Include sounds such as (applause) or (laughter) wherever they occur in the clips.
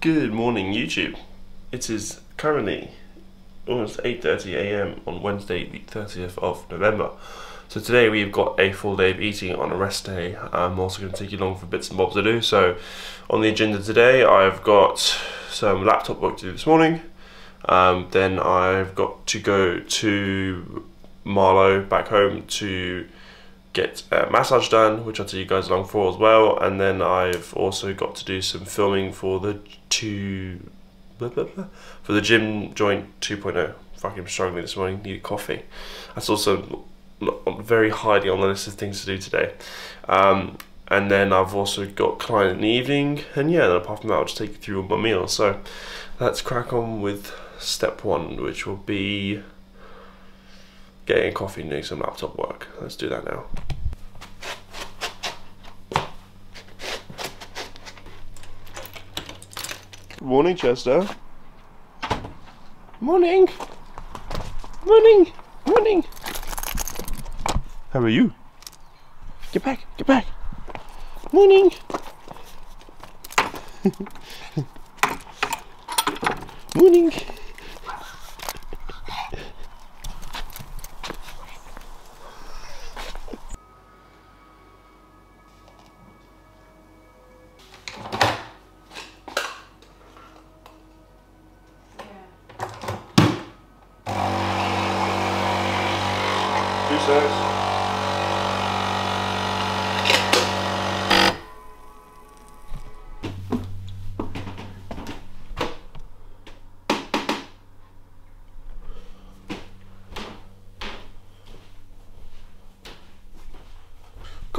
Good morning, YouTube. It is currently almost 8.30am on Wednesday, the 30th of November. So today we've got a full day of eating on a rest day. I'm also going to take you along for bits and bobs to do. So on the agenda today, I've got some laptop work to do this morning. Um, then I've got to go to Marlow back home to get a massage done, which I'll take you guys along for as well. And then I've also got to do some filming for the two blah, blah, blah, for the gym joint 2.0. Fucking struggling this morning, need a coffee. That's also very highly on the list of things to do today. Um, and then I've also got client in the evening, and yeah, apart from that, I'll just take you through my meals. So let's crack on with step one, which will be getting coffee and doing some laptop work. Let's do that now. Good morning, Chester. Morning. Morning. Morning. How are you? Get back. Get back. Morning. (laughs) Morning.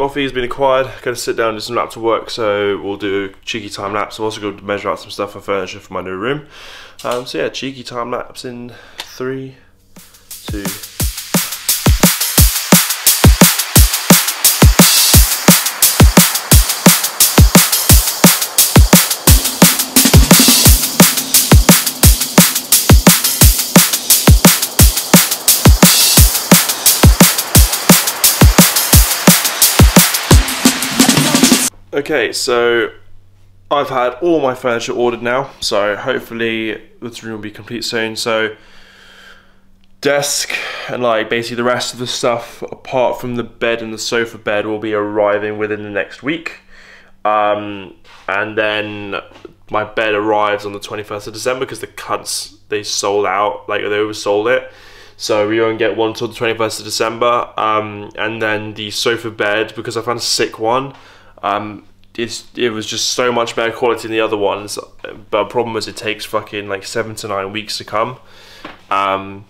Coffee has been acquired. Going to sit down and do some laptop work, so we'll do cheeky time lapse. I'm also going to measure out some stuff for furniture for my new room. Um, so yeah, cheeky time lapse in three, two. Okay, so I've had all my furniture ordered now, so hopefully this room will be complete soon. So desk and like basically the rest of the stuff apart from the bed and the sofa bed will be arriving within the next week. Um, and then my bed arrives on the 21st of December because the cunts they sold out, like they oversold it. So we only get one till the 21st of December. Um, and then the sofa bed, because I found a sick one, um, it's, it was just so much better quality than the other ones. But the problem is it takes fucking like seven to nine weeks to come. Um,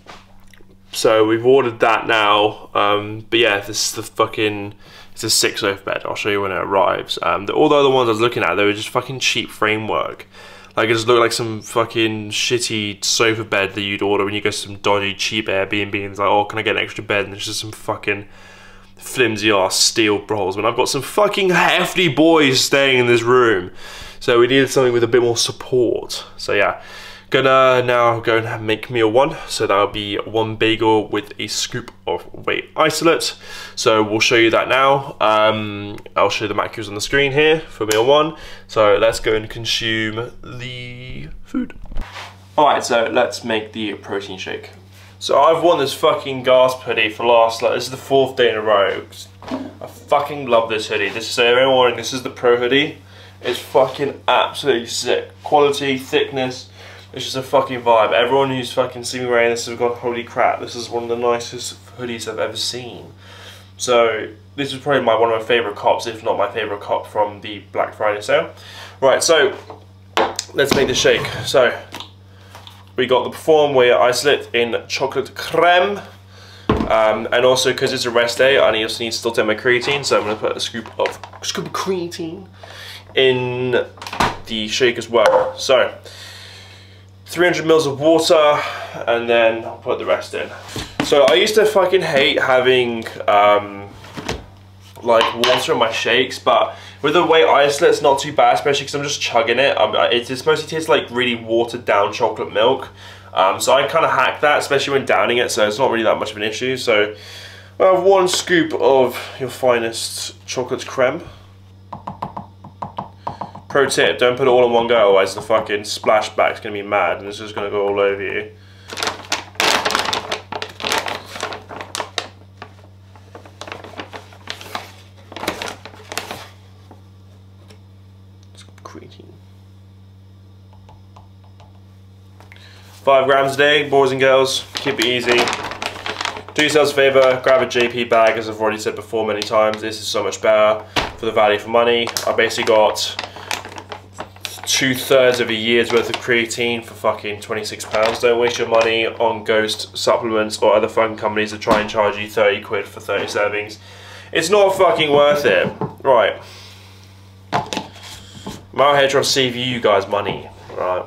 so we've ordered that now. Um, but yeah, this is the fucking it's a six loaf bed. I'll show you when it arrives. Um, the, all the other ones I was looking at, they were just fucking cheap framework. Like it just looked like some fucking shitty sofa bed that you'd order when you go to some dodgy cheap Airbnb and it's like, oh, can I get an extra bed? And it's just some fucking flimsy ass steel brawls when I've got some fucking hefty boys staying in this room. So we needed something with a bit more support. So yeah, gonna now go and make meal one. So that'll be one bagel with a scoop of whey isolate. So we'll show you that now. Um, I'll show you the macros on the screen here for meal one. So let's go and consume the food. All right, so let's make the protein shake. So I've worn this fucking gas hoodie for last, like, this is the fourth day in a row. I fucking love this hoodie. This is, everyone warning, this is the Pro hoodie. It's fucking absolutely sick. Quality, thickness, it's just a fucking vibe. Everyone who's fucking seen me wearing this has gone, holy crap, this is one of the nicest hoodies I've ever seen. So this is probably my one of my favourite cops, if not my favourite cop from the Black Friday sale. Right, so let's make the shake. So we got the Perform Whey Isolate in chocolate creme. Um, and also because it's a rest day, I also need to still take my creatine, so I'm going to put a scoop of scoop of creatine in the shake as well. So 300 mils of water, and then I'll put the rest in. So I used to fucking hate having um, like water in my shakes, but with the Whey Isolate, it's not too bad, especially because I'm just chugging it. Um, it just mostly tastes like really watered down chocolate milk. Um, so I kind of hack that, especially when downing it, so it's not really that much of an issue. So I have one scoop of your finest chocolate creme. Pro tip, don't put it all in one go, otherwise the fucking splashback's gonna be mad and it's just gonna go all over you. creatine. Five grams a day, boys and girls, keep it easy. Do yourselves a favour, grab a JP bag as I've already said before many times, this is so much better for the value for money. I basically got two thirds of a year's worth of creatine for fucking 26 pounds. Don't waste your money on ghost supplements or other fucking companies that try and charge you 30 quid for 30 servings. It's not fucking worth it. Right. Out here trying to save you guys money. Right.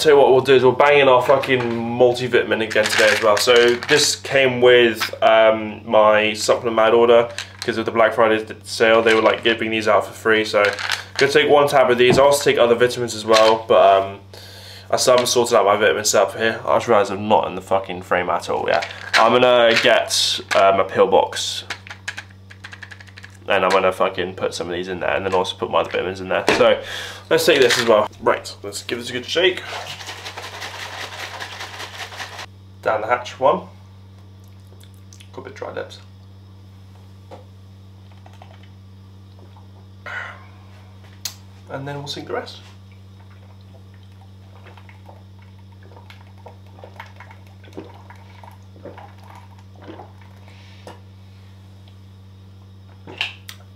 Tell you what we'll do is we'll bang in our fucking multivitamin again today as well. So this came with um, my supplement mad order because of the Black Friday sale. They were like giving these out for free. So I'm gonna take one tab of these. I'll also take other vitamins as well, but um, I still haven't sorted out my vitamin setup here. I just realised I'm not in the fucking frame at all. Yeah, I'm gonna get um, a pill box and I'm gonna fucking put some of these in there and then also put my other vitamins in there. So let's take this as well. Right, let's give this a good shake. Down the hatch one. Got a bit dry lips. And then we'll sink the rest.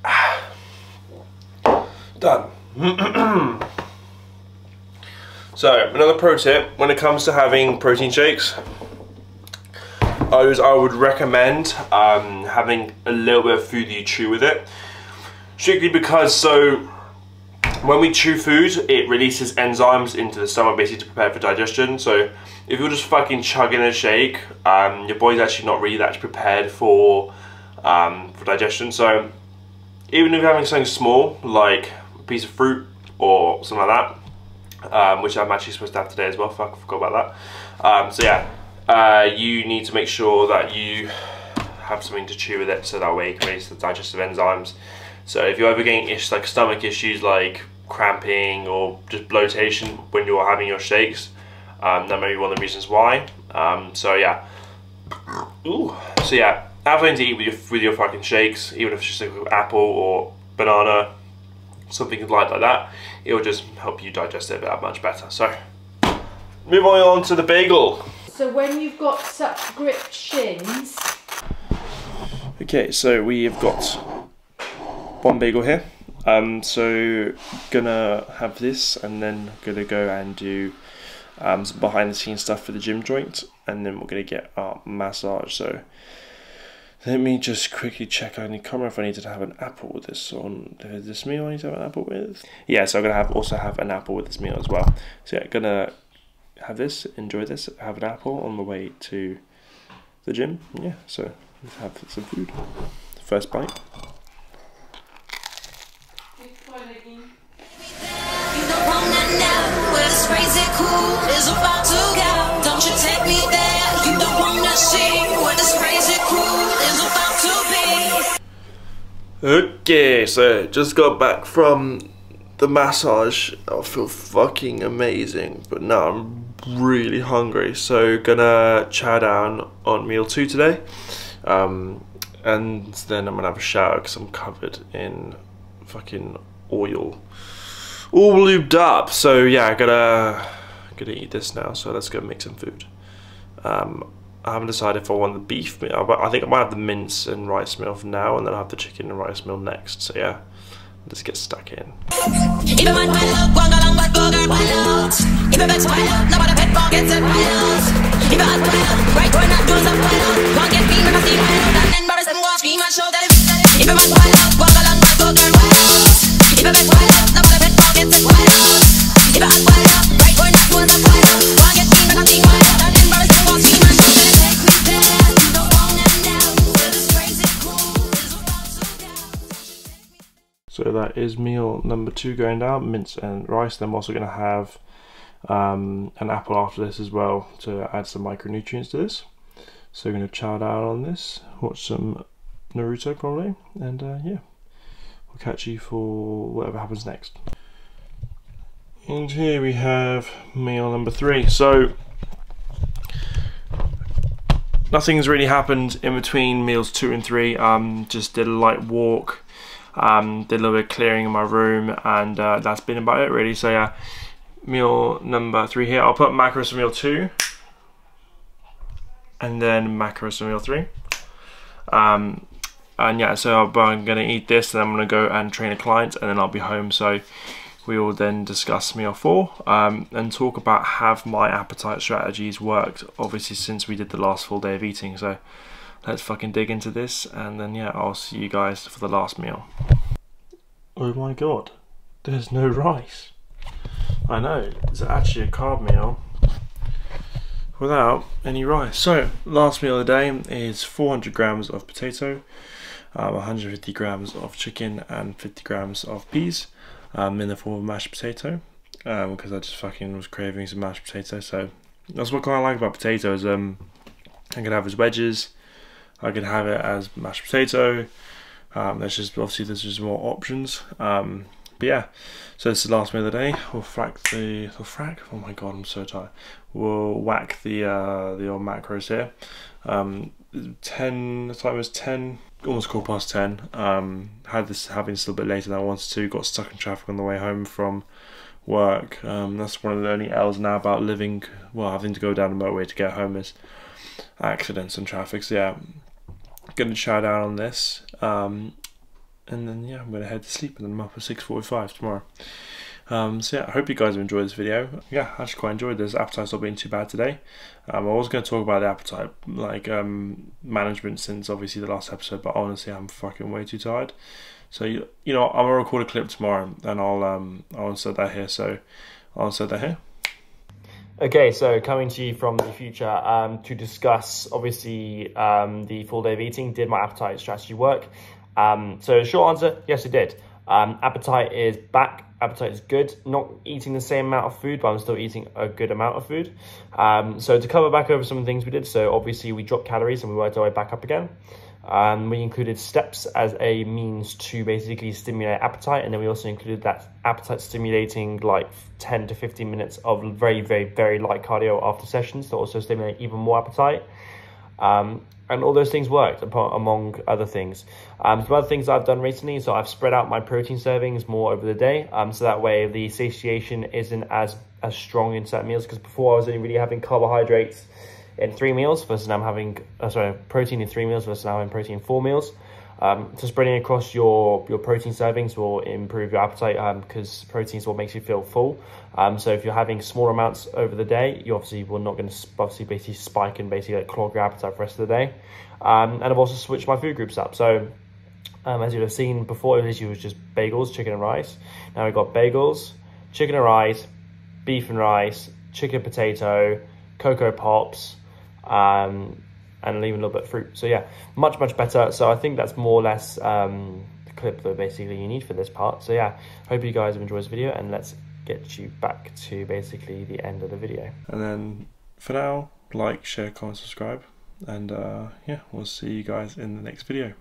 Ah. Done. (clears throat) so, another pro tip, when it comes to having protein shakes, I, would recommend um, having a little bit of food that you chew with it. Strictly because, so, when we chew food, it releases enzymes into the stomach basically to prepare for digestion. So, if you're just fucking chugging a shake, um, your body's actually not really that prepared for, um, for digestion. So, even if you're having something small, like piece of fruit or something like that, um, which I'm actually supposed to have today as well. Fuck, I forgot about that. Um, so yeah, uh, you need to make sure that you have something to chew with it so that way you can release the digestive enzymes. So if you're ever getting issues like stomach issues like cramping or just bloatation when you're having your shakes, um, that may be one of the reasons why. Um, so yeah, ooh, so yeah, have something to eat with your with your fucking shakes, even if it's just an apple or banana something light like that, it will just help you digest it a much better. So, moving on to the bagel. So when you've got such gripped shins... Okay, so we've got one bagel here. Um, so gonna have this and then gonna go and do um, some behind the scenes stuff for the gym joint and then we're gonna get our massage. So let me just quickly check. I can't remember if I needed to have an apple with this on uh, this meal. I need to have an apple with. Yeah, so I'm gonna have also have an apple with this meal as well. So yeah, gonna have this, enjoy this, have an apple on the way to the gym. Yeah, so let's have some food. First bite. Okay, so just got back from the massage. I feel fucking amazing, but now I'm really hungry. So gonna chow down on meal two today, um, and then I'm gonna have a shower because I'm covered in fucking oil, all lubed up. So yeah, I gotta gotta eat this now. So let's go make some food. Um, I haven't decided if I want the beef meal. I think I might have the mince and rice meal for now, and then I'll have the chicken and rice meal next. So yeah, let's get stuck in. Is meal number two going down, mince and rice. Then I'm also going to have um, an apple after this as well to add some micronutrients to this. So we're going to chow down on this, watch some Naruto probably, and uh, yeah, we'll catch you for whatever happens next. And here we have meal number three. So nothing's really happened in between meals two and three. Um, just did a light walk, um, did a little bit of clearing in my room, and uh, that's been about it really. So yeah, meal number three here. I'll put macros for meal two, and then macros for meal three. Um, and yeah, so I'm gonna eat this, and I'm gonna go and train a client, and then I'll be home. So we will then discuss meal four um, and talk about have my appetite strategies worked obviously since we did the last full day of eating so let's fucking dig into this and then yeah I'll see you guys for the last meal oh my god there's no rice I know it's actually a carb meal without any rice so last meal of the day is 400 grams of potato um, 150 grams of chicken and 50 grams of peas um, in the form of mashed potato because um, I just fucking was craving some mashed potato. So that's what I kind of like about potatoes. Um, I could have as wedges. I could have it as mashed potato. Um, there's just obviously there's just more options. Um, but yeah, so this is the last meal of the day. We'll frack the the frack. Oh my god, I'm so tired. We'll whack the uh, the old macros here. Um, ten. The time was ten almost quarter past ten. Um, had this having this a little bit later than I wanted to. Got stuck in traffic on the way home from work. Um, that's one of the only L's now about living. Well, having to go down the motorway to get home is accidents and traffic. So yeah, gonna chow down on this. Um, and then yeah, I'm gonna head to sleep and then I'm up at six forty-five tomorrow. Um, so yeah, I hope you guys have enjoyed this video. Yeah, I actually quite enjoyed this. Appetite's not been too bad today. Um, I was going to talk about the appetite, like um, management, since obviously the last episode, but honestly, I'm fucking way too tired. So you, you know, I'm gonna record a clip tomorrow, and I'll um, I'll insert that here. So I'll insert that here. Okay, so coming to you from the future um, to discuss, obviously, um, the full day of eating. Did my appetite strategy work? Um, so short answer, yes, it did. Um, appetite is back. Appetite is good. Not eating the same amount of food, but I'm still eating a good amount of food. Um, so to cover back over some of the things we did, so obviously we dropped calories and we worked our way back up again. Um, we included steps as a means to basically stimulate appetite, and then we also included that appetite stimulating like 10 to 15 minutes of very, very, very light cardio after sessions to also stimulate even more appetite. Um, and all those things worked among other things. Um, some other things I've done recently, so I've spread out my protein servings more over the day, um, so that way the satiation isn't as as strong in certain meals. Because before I was only really having carbohydrates in three meals versus now I'm having uh, sorry protein in three meals versus now I'm protein in four meals. Um, so spreading across your, your protein servings will improve your appetite because um, protein is what makes you feel full. Um, so if you're having small amounts over the day, you obviously will not going to obviously basically spike and basically like clog your appetite for the rest of the day. Um, and I've also switched my food groups up. So um, as you'd have seen before, it was just bagels, chicken and rice. Now we've got bagels, chicken and rice, beef and rice, chicken and potato, Coco Pops, um, and leave a little bit of fruit. So yeah, much, much better. So I think that's more or less um, the clip that basically you need for this part. So yeah, hope you guys have enjoyed this video and let's get you back to basically the end of the video. And then for now, like, share, comment, subscribe. And uh, yeah, we'll see you guys in the next video.